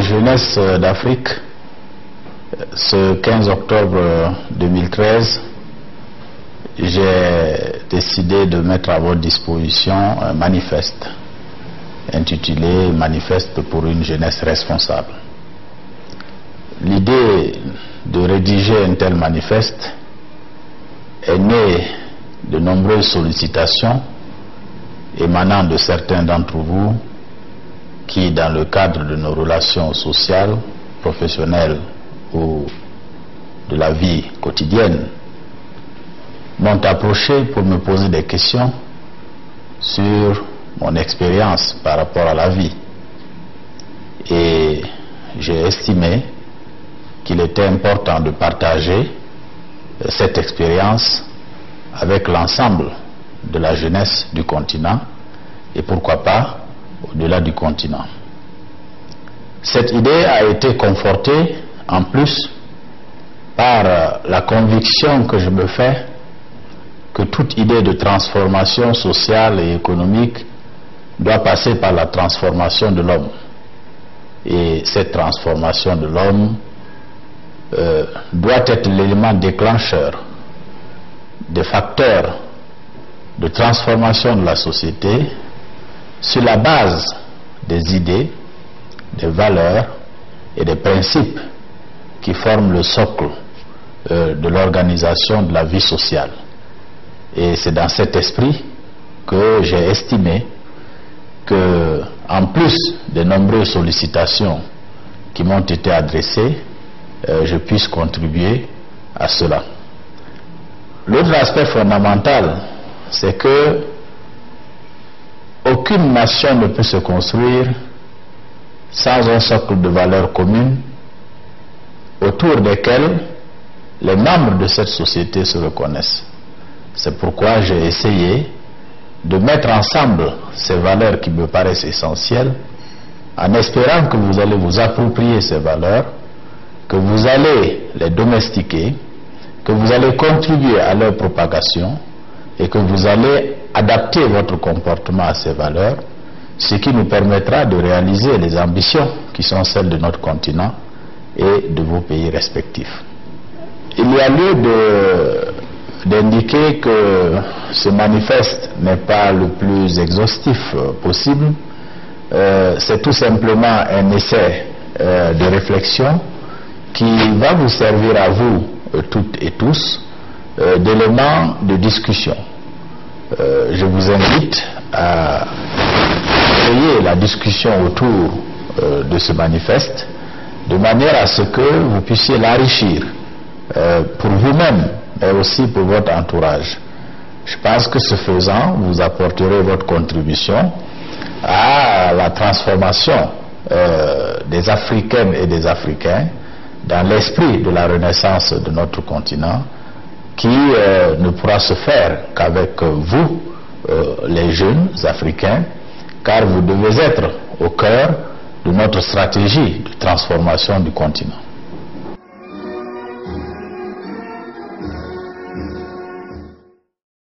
jeunesse d'Afrique, ce 15 octobre 2013, j'ai décidé de mettre à votre disposition un manifeste intitulé Manifeste pour une jeunesse responsable. L'idée de rédiger un tel manifeste est née de nombreuses sollicitations émanant de certains d'entre vous qui, dans le cadre de nos relations sociales, professionnelles ou de la vie quotidienne, m'ont approché pour me poser des questions sur mon expérience par rapport à la vie. Et j'ai estimé qu'il était important de partager cette expérience avec l'ensemble de la jeunesse du continent et pourquoi pas au-delà du continent. Cette idée a été confortée en plus par la conviction que je me fais que toute idée de transformation sociale et économique doit passer par la transformation de l'homme. Et cette transformation de l'homme euh, doit être l'élément déclencheur des facteurs de transformation de la société sur la base des idées, des valeurs et des principes qui forment le socle euh, de l'organisation de la vie sociale. Et c'est dans cet esprit que j'ai estimé que, en plus des nombreuses sollicitations qui m'ont été adressées, euh, je puisse contribuer à cela. L'autre aspect fondamental, c'est que aucune nation ne peut se construire sans un socle de valeurs communes autour desquelles les membres de cette société se reconnaissent. C'est pourquoi j'ai essayé de mettre ensemble ces valeurs qui me paraissent essentielles en espérant que vous allez vous approprier ces valeurs, que vous allez les domestiquer, que vous allez contribuer à leur propagation et que vous allez adapter votre comportement à ces valeurs, ce qui nous permettra de réaliser les ambitions qui sont celles de notre continent et de vos pays respectifs. Il y a lieu d'indiquer que ce manifeste n'est pas le plus exhaustif possible. Euh, c'est tout simplement un essai euh, de réflexion qui va vous servir à vous euh, toutes et tous d'éléments de discussion. je vous invite à créer la discussion autour de ce manifeste de manière à ce que vous puissiez l'enrichir pour vous-même, mais aussi pour votre entourage. Je pense que ce faisant, vous apporterez votre contribution à la transformation euh, des Africaines et des Africains dans l'esprit de la renaissance de notre continent qui euh, ne pourra se faire qu'avec vous, euh, les jeunes Africains, car vous devez être au cœur de notre stratégie de transformation du continent.